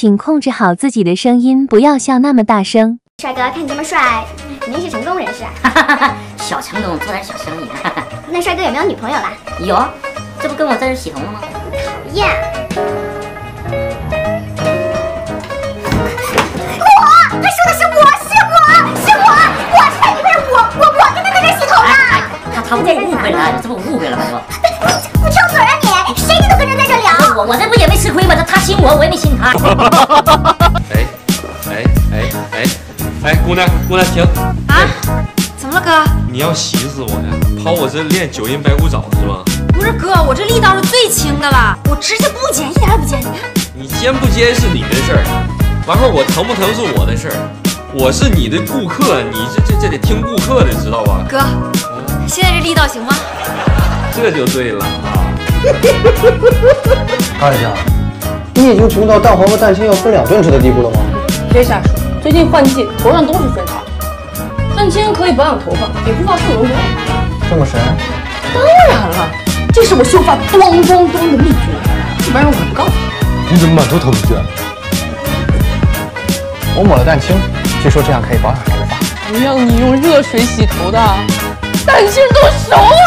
请控制好自己的声音，不要笑那么大声。帅哥，看你这么帅，肯定是成功人士啊！小成功，做点小生意。那帅哥有没有女朋友啦？有，这不跟我在这洗头了吗？讨厌！我，他说的是我，是我，是我，我是他女朋友，我我我跟他在这洗头呢。他他误误会了，你这不误会了吗？这不，不挑嘴啊你！谁你都跟着在这聊。我我这不也他他亲我，我也没亲他。哎哎哎哎哎，姑娘姑娘停！啊？怎么了哥？你要洗死我呀？跑我这练九阴白骨爪是吧？不是哥，我这力道是最轻的了，我指甲不尖，一点也不尖。你看，你尖不尖是你的事儿，完后我疼不疼是我的事儿，我是你的顾客，你这这这得听顾客的，知道吧？哥，现在这力道行吗？这就对了啊！二姐，你已经穷到蛋黄和蛋清要分两顿吃的地步了吗？别瞎说，最近换季，头上都是粉条。蛋清可以保养头发，比护发素有用。这么神？当然了，这是我秀发咣咣咣的秘诀，要不然我不告诉你。你怎么满头头皮屑？我抹了蛋清，据说这样可以保养头发。让你用热水洗头的，蛋清都熟了。